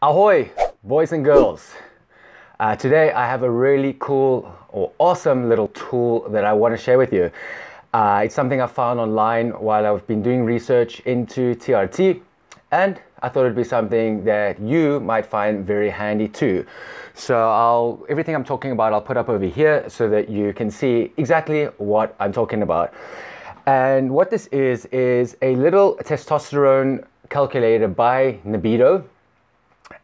Ahoy, boys and girls. Uh, today I have a really cool or awesome little tool that I want to share with you. Uh, it's something I found online while I've been doing research into TRT and I thought it'd be something that you might find very handy too. So I'll everything I'm talking about I'll put up over here so that you can see exactly what I'm talking about. And what this is is a little testosterone calculator by Nebido.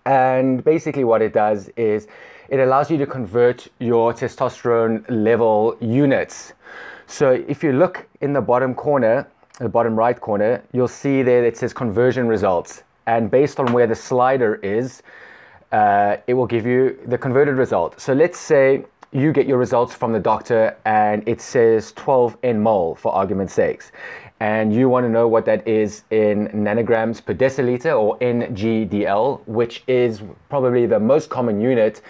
And basically what it does is it allows you to convert your testosterone level units. So if you look in the bottom corner, the bottom right corner, you'll see there that it says conversion results. And based on where the slider is, uh, it will give you the converted result. So let's say you get your results from the doctor and it says 12 in nmol for argument's sakes. And you want to know what that is in nanograms per deciliter or NGDL, which is probably the most common unit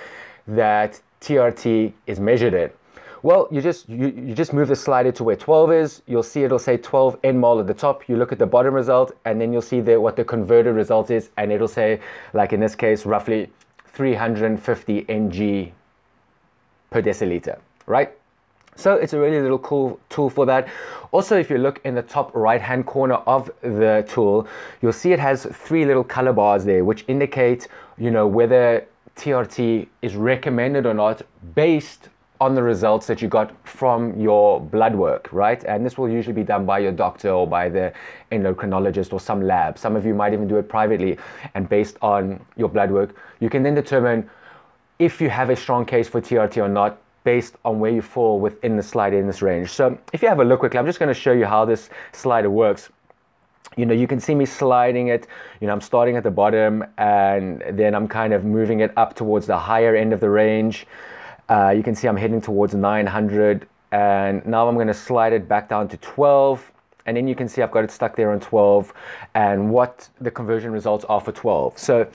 that TRT is measured in. Well, you just you, you just move the slider to where 12 is. You'll see it'll say 12 nmol at the top. You look at the bottom result, and then you'll see there what the converted result is, and it'll say, like in this case, roughly 350 ng per deciliter, right? So it's a really little cool tool for that. Also, if you look in the top right hand corner of the tool, you'll see it has three little color bars there, which indicate, you know, whether TRT is recommended or not based on the results that you got from your blood work, right? And this will usually be done by your doctor or by the endocrinologist or some lab. Some of you might even do it privately. And based on your blood work, you can then determine if you have a strong case for TRT or not based on where you fall within the slider in this range. So if you have a look quickly, I'm just going to show you how this slider works you know, you can see me sliding it. You know, I'm starting at the bottom and then I'm kind of moving it up towards the higher end of the range. Uh, you can see I'm heading towards 900 and now I'm going to slide it back down to 12 and then you can see I've got it stuck there on 12 and what the conversion results are for 12. So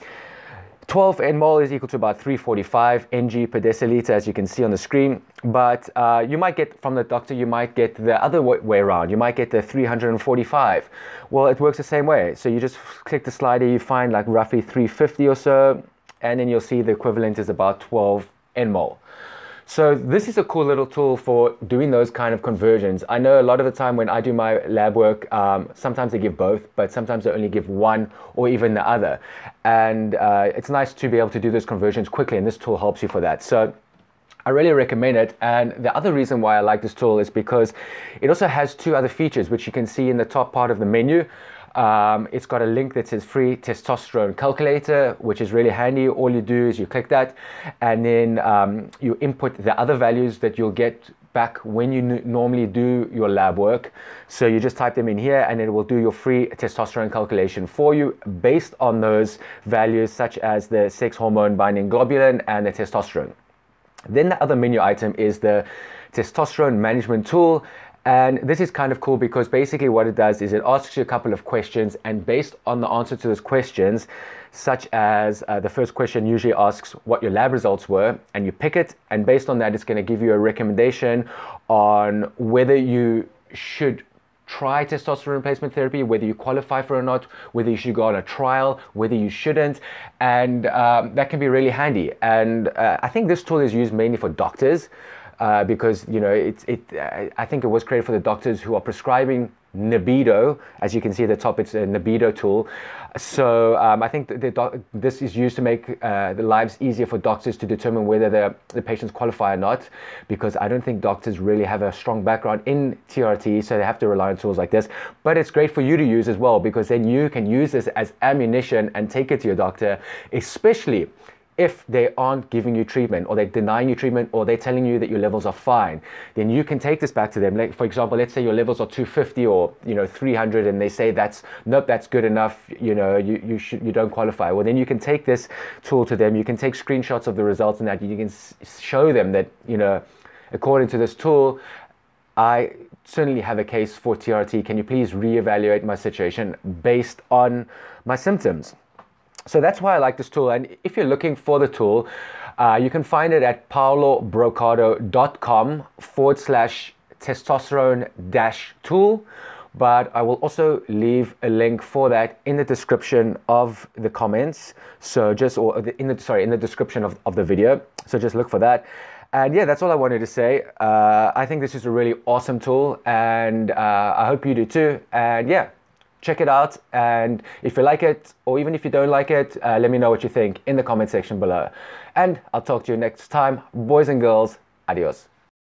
12 nmol is equal to about 345 ng per deciliter as you can see on the screen. But uh, you might get from the doctor you might get the other way around. You might get the 345 well it works the same way. So you just click the slider you find like roughly 350 or so and then you'll see the equivalent is about 12 nmol so this is a cool little tool for doing those kind of conversions. I know a lot of the time when I do my lab work, um, sometimes they give both, but sometimes they only give one or even the other. And uh, it's nice to be able to do those conversions quickly, and this tool helps you for that. So I really recommend it. And the other reason why I like this tool is because it also has two other features, which you can see in the top part of the menu. Um, it's got a link that says free testosterone calculator, which is really handy. All you do is you click that and then um, you input the other values that you'll get back when you normally do your lab work. So you just type them in here and it will do your free testosterone calculation for you based on those values such as the sex hormone binding globulin and the testosterone. Then the other menu item is the testosterone management tool and this is kind of cool because basically what it does is it asks you a couple of questions, and based on the answer to those questions, such as uh, the first question usually asks what your lab results were, and you pick it, and based on that, it's going to give you a recommendation on whether you should try testosterone replacement therapy, whether you qualify for it or not, whether you should go on a trial, whether you shouldn't, and um, that can be really handy. And uh, I think this tool is used mainly for doctors uh, because you know it, it I think it was created for the doctors who are prescribing Nebido. As you can see at the top, it's a Nebido tool. So um, I think doc- this is used to make uh, the lives easier for doctors to determine whether the, the patients qualify or not, because I don't think doctors really have a strong background in TRT, so they have to rely on tools like this. But it's great for you to use as well, because then you can use this as ammunition and take it to your doctor, especially if they aren't giving you treatment or they're denying you treatment or they're telling you that your levels are fine, then you can take this back to them. Like for example, let's say your levels are 250 or you know 300, and they say that's nope, that's good enough. You know, you you should you don't qualify. Well, then you can take this tool to them. You can take screenshots of the results and that you can show them that you know, according to this tool, I certainly have a case for TRT. Can you please reevaluate my situation based on my symptoms? So that's why I like this tool. And if you're looking for the tool, uh, you can find it at paolobroccardo.com forward slash testosterone dash tool. but I will also leave a link for that in the description of the comments. So just, or in the, sorry, in the description of, of the video. So just look for that. And yeah, that's all I wanted to say. Uh, I think this is a really awesome tool and uh, I hope you do too. And yeah, check it out. And if you like it, or even if you don't like it, uh, let me know what you think in the comment section below. And I'll talk to you next time. Boys and girls, adios.